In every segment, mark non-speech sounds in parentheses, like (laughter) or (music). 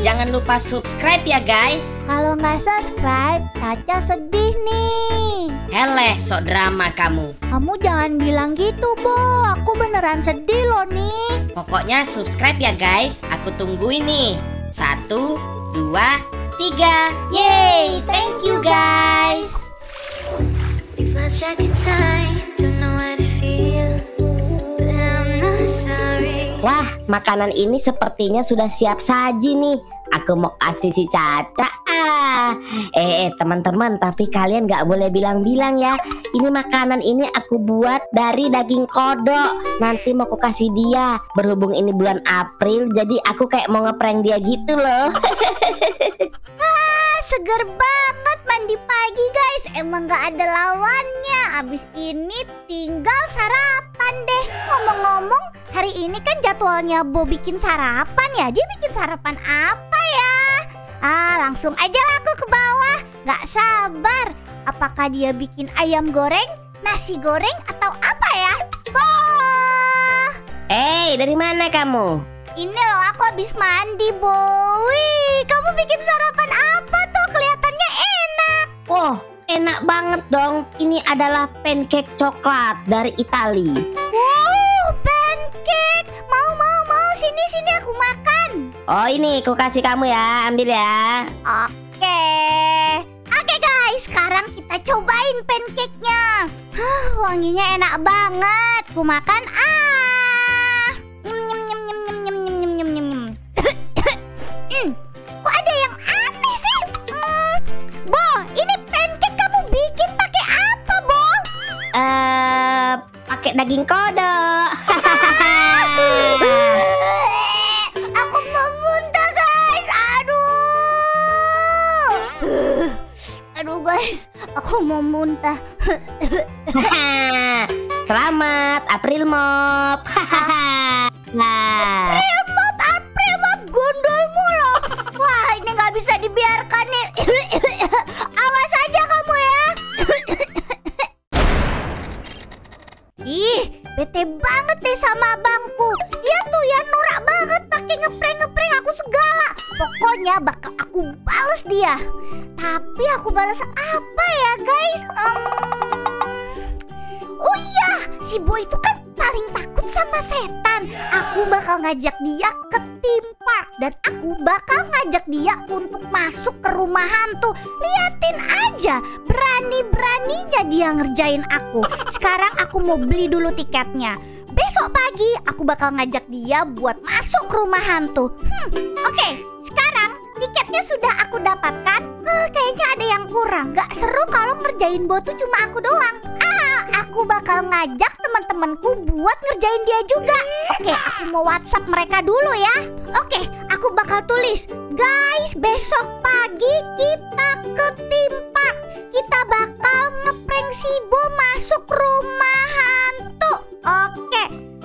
Jangan lupa subscribe ya guys. Kalau nggak subscribe, Caca sedih nih. Heleh, sok drama kamu. Kamu jangan bilang gitu, Bo. Aku beneran sedih loh nih. Pokoknya subscribe ya guys. Aku tungguin nih. Satu, dua, tiga. Yeay, thank you guys. We've lost track of time, don't know how Wah, makanan ini sepertinya sudah siap saji nih. Aku mau kasih si Caca. Ah, eh, eh teman-teman, tapi kalian nggak boleh bilang-bilang ya. Ini makanan ini aku buat dari daging kodok. Nanti mau aku kasih dia. Berhubung ini bulan April, jadi aku kayak mau ngeprank dia gitu loh. (laughs) Ah, seger banget mandi pagi, guys. Emang nggak ada lawannya. Abis ini tinggal sarapan deh. Ngomong-ngomong, hari ini kan jadwalnya Bo bikin sarapan ya. Dia bikin sarapan apa ya? Ah, langsung aja aku ke bawah. Nggak sabar. Apakah dia bikin ayam goreng, nasi goreng, atau apa ya? Bo! Eh, dari mana kamu? Ini loh aku habis mandi, Bo. Wih, kamu bikin sarapan apa tuh? Kelihatannya enak. Oh, enak banget dong. Ini adalah pancake coklat dari Itali. Wow, pancake. Mau, mau, mau. Sini, sini aku makan. Oh, ini aku kasih kamu ya. Ambil ya. Oke. Oke guys, sekarang kita cobain pancake-nya. Huh, wanginya enak banget. Ku makan ah. Daging kodok. Aku mau muntah guys. Aduh. Aduh guys. Aku mau muntah. Selamat April Mop. nah, April April Gondolmu loh. Wah ini nggak bisa dibiarkan nih. Awas aja kamu ya. Ih bete banget deh sama abangku. Dia tuh ya norak banget pakai ngeprank-ngeprank aku segala. Pokoknya bakal aku balas dia. Tapi aku balas apa ya guys? Em, Oh iya si boy itu kan paling takut sama setan. Aku bakal ngajak dia ke park Dan aku bakal ngajak dia untuk masuk ke rumah hantu Liatin aja berani-beraninya dia ngerjain aku. Sekarang aku mau beli dulu tiketnya. Besok pagi aku bakal ngajak dia buat masuk ke rumah hantu Hmm oke sekarang tiketnya sudah aku dapatkan. Eh, Kayaknya ada yang kurang. Gak seru kalau ngerjain bot tuh cuma aku doang aku bakal ngajak teman-temanku buat ngerjain dia juga. Oke, aku mau WhatsApp mereka dulu ya. Oke, aku bakal tulis, guys, besok pagi kita ke park. Kita bakal ngeprank si Bo masuk rumah hantu. Oke,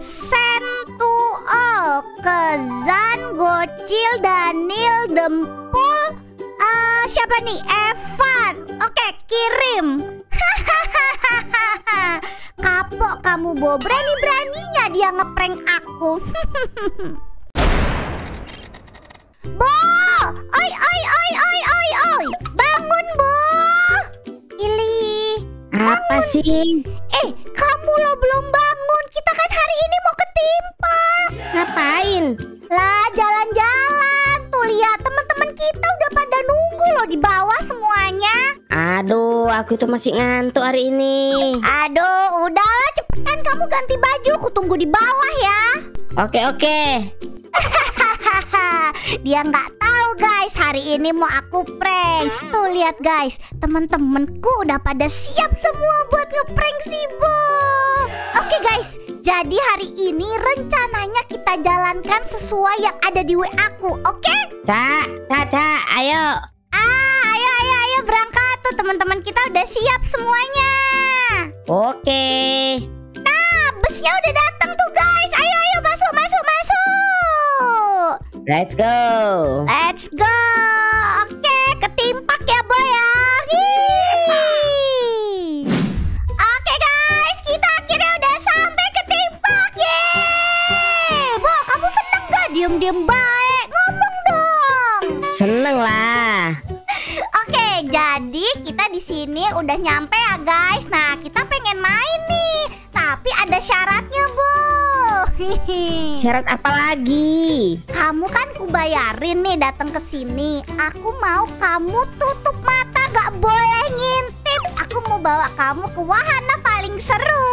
Sentual, Kezan, Gocil, Daniel, Dempul, eh, siapa nih? Evan. Oke, kirim. Kamu Bo, berani-beraninya dia ngeprank aku. (laughs) Bo! Oi, oi, oi, oi, oi, oi! Bangun, Bo! Ili. apa sih? Eh, kamu lo belum bangun. Kita kan hari ini mau ke timpa. Ngapain? Lah, jalan-jalan. Tuh lihat, teman-teman kita udah pada nunggu loh di bawah semuanya. Aduh, aku itu masih ngantuk hari ini. Aduh, udahlah cepetan kamu ganti baju. Aku tunggu di bawah ya. Oke, oke. (laughs) Dia nggak tahu guys hari ini mau aku prank. Tuh lihat guys, teman-temanku udah pada siap semua buat ngeprank si Bo. Oke guys, jadi hari ini rencananya kita jalankan sesuai yang ada di WA aku, oke? Ca, ca, ca, ayo. Ah, ayo ayo ayo berangkat tuh teman-teman kita udah siap semuanya. Oke. Nah, busnya udah datang tuh guys. Ayo ayo masuk masuk masuk. Let's go. Let's go. Sini udah nyampe ya guys. Nah, kita pengen main nih. Tapi ada syaratnya, Bu. (laughs) Syarat apa lagi? kamu kan kubayarin nih datang ke sini. Aku mau kamu tutup mata, gak boleh ngintip. Aku mau bawa kamu ke wahana paling seru.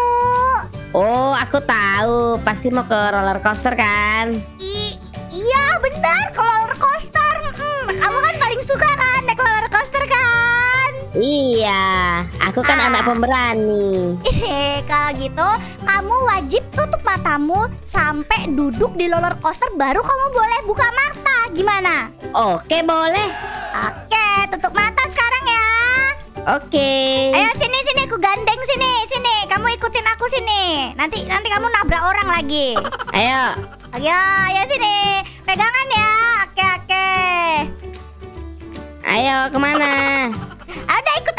Oh, aku tahu. Pasti mau ke roller coaster kan? I iya benar ke roller coaster. Aku kan Ah. anak pemberani. Kalau gitu kamu wajib tutup matamu sampai duduk di roller coaster baru kamu boleh buka mata. Gimana? Oke, boleh. Oke, tutup mata sekarang ya. Oke. Ayo sini sini aku gandeng sini sini. Kamu ikutin aku sini. Nanti nanti kamu nabrak orang lagi. Ayo. Ayo ayo sini. Pegangan ya. Oke oke. Ayo, ke mana? Udah ikut.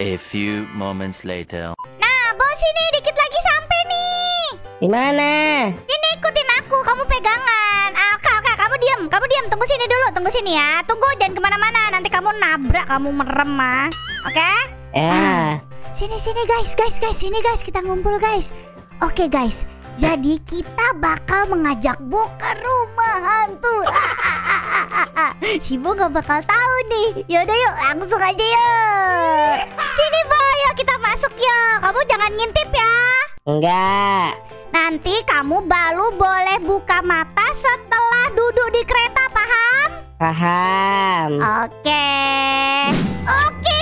A few moments later. Nah, bos sini dikit lagi sampai nih. Di mana? Sini ikutin aku, kamu pegangan. Ah, Oke oke, kamu diam, kamu diam. Tunggu sini dulu, tunggu sini ya. Tunggu jangan ke mana-mana. Nanti kamu nabrak, kamu merem ah. Oke? Ya. Sini sini guys, guys, guys, sini guys, kita ngumpul guys. Oke guys, jadi kita bakal mengajak Bo ke rumah hantu. (laughs) Si Bo gak bakal tahu nih. Yaudah yuk, langsung aja yuk. Sini Bo, yuk kita masuk yuk. Kamu jangan ngintip ya. Enggak. Nanti kamu baru boleh buka mata setelah duduk di kereta, paham? Paham. Oke. Oke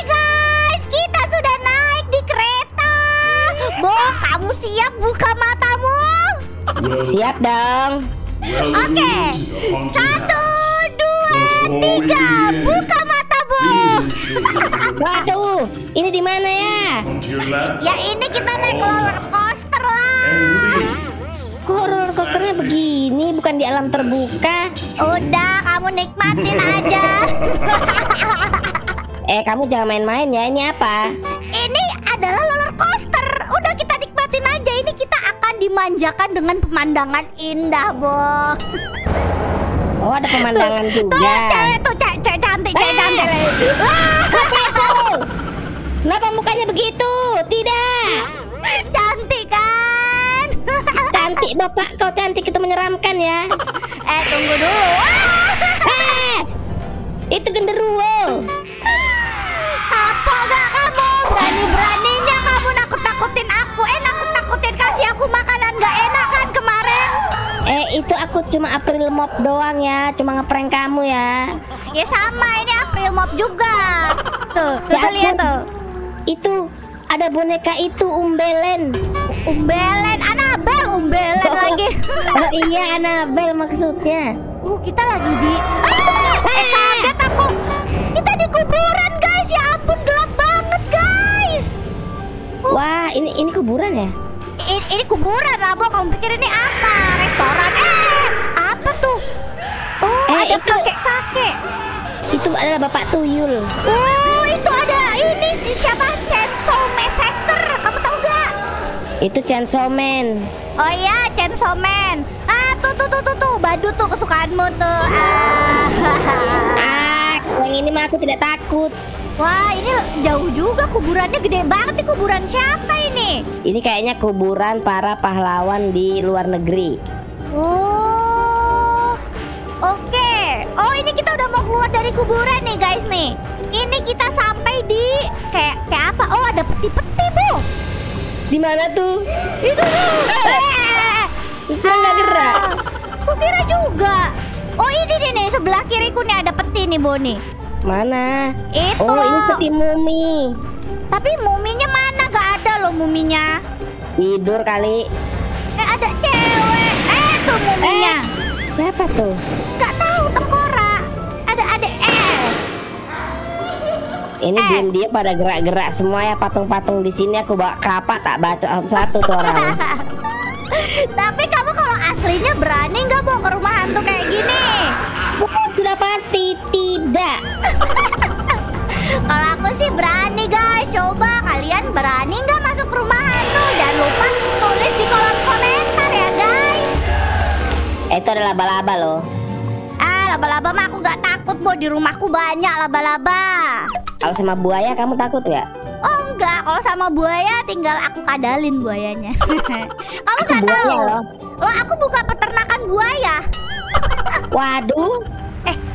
Siap dong. Oke. Satu, dua, tiga. Buka mata, Bo. Waduh, ini di mana ya? Ya ini kita naik roller coaster lah. Kok roller coasternya begini? Bukan di alam terbuka? Udah, kamu nikmatin aja. (laughs) Eh, kamu jangan main-main ya. Ini apa? Ini adalah dimanjakan dengan pemandangan indah, Bo. Oh, ada pemandangan Tuh, juga. cewek tuh, cewek, cewek cantik, cewek Eh. cantik lagi. Wah, Kenapa mukanya begitu? Tidak. cantik kan? Cantik bapak, kau cantik itu menyeramkan ya. eh, tunggu dulu. Eh, itu genderuwo. kapok gak kamu? Berani-beraninya Eh, itu aku cuma April Mop doang ya, cuma ngeprank kamu ya. Ya sama, ini April Mop juga. (laughs) Tuh, tuh, Ya tuh lihat tuh. Itu ada boneka itu umbelen. Umbelen, Anabel, umbelen lagi. Oh iya, Anabel maksudnya. Uh, kita lagi di ah, eh kaget aku. Kita di kuburan, guys. Ya ampun, gelap banget, guys. Wah, ini ini kuburan ya? Ini, kuburan lah, Bo. Kamu pikir ini apa? Restoran? Eh, apa tuh? Oh, Eh, ada itu- kakek-kakek. Itu adalah Bapak Tuyul. Oh, itu ada ini si siapa? Chainsaw Massacre. Kamu tahu gak? Itu Chainsaw Man. Oh iya, Chainsaw Man. Ah, tuh tuh tuh tuh tuh, badut tuh kesukaanmu tuh. Ah. (laughs) Ah, yang ini mah aku tidak takut. Wah, ini jauh juga kuburannya gede banget nih kuburan siapa ini? Ini kayaknya kuburan para pahlawan di luar negeri. Oh. Oke. Oh, ini kita udah mau keluar dari kuburan nih, guys nih. Ini kita sampai di kayak kayak apa? Oh, ada peti-peti, Bu. Di mana tuh? Itu tuh. Eh. Itu nggak gerak. Kukira juga. Oh, ini nih, nih sebelah kiriku nih ada peti nih, Boni. Mana? Itu Oh, ini loh. peti mumi. Tapi muminya mana? Gak ada loh muminya. Tidur kali. Eh, ada cewek. Eh, tuh muminya. Siapa tuh? Gak tahu tengkorak. Ada ada eh. Ini Eh. diam-diam pada gerak-gerak semua ya patung-patung di sini aku bawa kapak tak baca satu-satu tuh orang. (laughs) Tapi kamu kalau aslinya berani nggak bawa ke rumah hantu kayak gini? Aku sih berani guys. Coba kalian berani nggak masuk rumah hantu? Jangan lupa tulis di kolom komentar ya guys. Eh, Itu adalah laba-laba loh. Ah laba-laba mah aku nggak takut, Bo. Di rumahku banyak laba-laba. Kalau sama buaya kamu takut nggak? Oh enggak, kalau sama buaya tinggal aku kadalin buayanya. (laughs) Kamu nggak Buaya tahu? loh. Loh, aku buka peternakan buaya. (laughs) Waduh,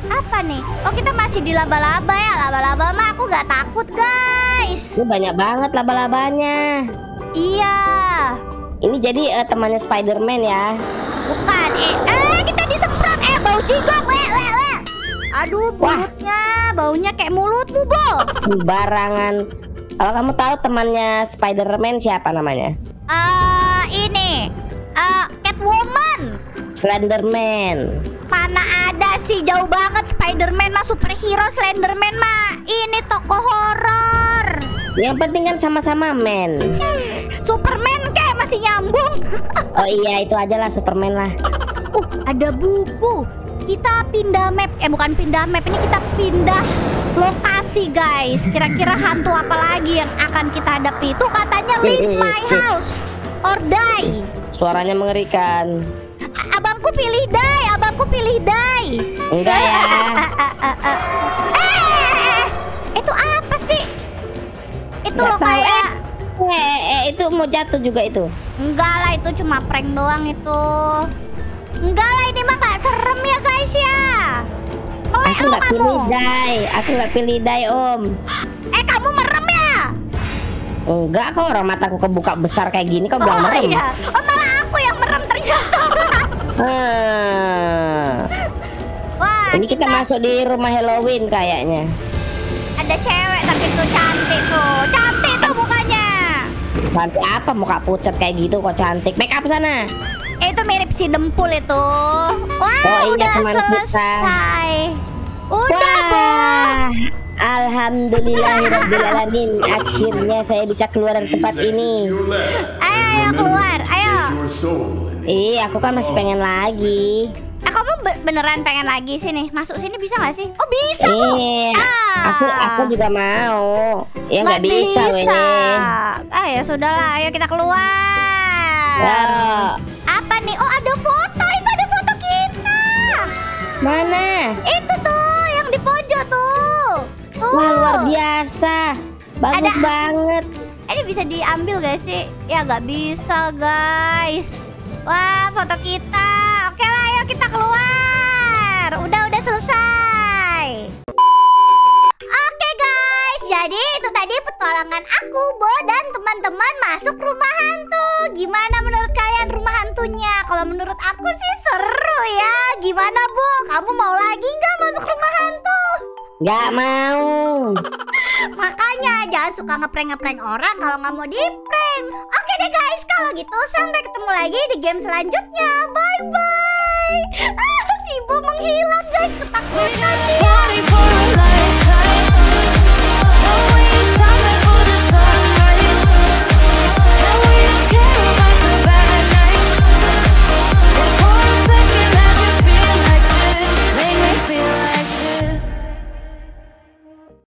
apa nih? Oh, kita masih di laba-laba ya. Laba-laba mah aku nggak takut, guys. ini banyak banget laba-labanya. Iya. Ini jadi eh, temannya Spider-Man ya. Bukan. Eh, eh kita disemprot. Eh, bau jigong. Le, le, le. Aduh, mulutnya. Baunya kayak mulutmu, Bo. Barangan. Kalau kamu tahu temannya Spider-Man siapa namanya? Eh, ini. Eh, Catwoman. Slenderman. Mana ada sih jauh banget Spider-Man mah superhero Slenderman mah. Ini toko horor. Yang penting kan sama-sama men. (laughs) Superman kayak masih nyambung. (laughs) Oh iya itu aja lah Superman lah. (laughs) Uh, ada buku. Kita pindah map. Eh, bukan pindah map. Ini kita pindah lokasi, guys. Kira-kira hantu apa lagi yang akan kita hadapi? Itu katanya leave my house or die. Suaranya mengerikan. Abangku pilih die, abangku pilih die. Enggak ya. Eh, itu apa sih? Itu Nggak loh tahu, kayak Eh, eh, itu mau jatuh juga itu. Enggak lah itu cuma prank doang itu. Enggak lah ini mah gak serem ya guys ya. Melek Aku lo nggak pilih dai. Aku nggak pilih dai om. Eh kamu merem ya? Enggak kok orang mataku kebuka besar kayak gini kok bilang oh merem. iya. Oh malah aku yang merem ternyata. Hmm. (laughs) Ini kita masuk di rumah Halloween kayaknya. ada cewek tapi tuh cantik tuh. Cantik tuh mukanya. Cantik apa muka pucat kayak gitu kok cantik. Make up sana. Eh, itu mirip si Dempul itu. Wah Oh, iya, udah kita. selesai. Udah. Wah. Alhamdulillahirobbilalamin. (laughs) Akhirnya saya bisa keluar dari tempat ini. Ayo ayo keluar. Ayo. Ih, aku kan masih pengen lagi. Eh, kamu be- beneran pengen lagi sini? Masuk sini bisa nggak sih? Oh bisa bu. Iya. Ah. Aku aku juga mau. Ya nggak bisa, weh. Ah ya sudahlah, ayo kita keluar. Ya. Apa nih? Oh ada foto, itu ada foto kita. Mana? Itu tuh yang di pojok tuh. Tuh. Wah, luar biasa. Bagus Ada- banget. Ini bisa diambil gak sih? Ya nggak bisa guys. Wah foto kita. Ayo kita keluar. Udah udah selesai. Oke guys, jadi itu tadi petualangan aku, Bo dan teman-teman masuk rumah hantu. Gimana menurut kalian rumah hantunya? Kalau menurut aku sih seru ya. Gimana, Bo? Kamu mau lagi nggak masuk rumah hantu? Gak mau. (laughs) Makanya jangan suka ngeprank-ngeprank orang kalau nggak mau di-prank. Oke deh guys, kalau gitu sampai ketemu lagi di game selanjutnya. Bye bye. Ah, si Bu menghilang guys ketakutan.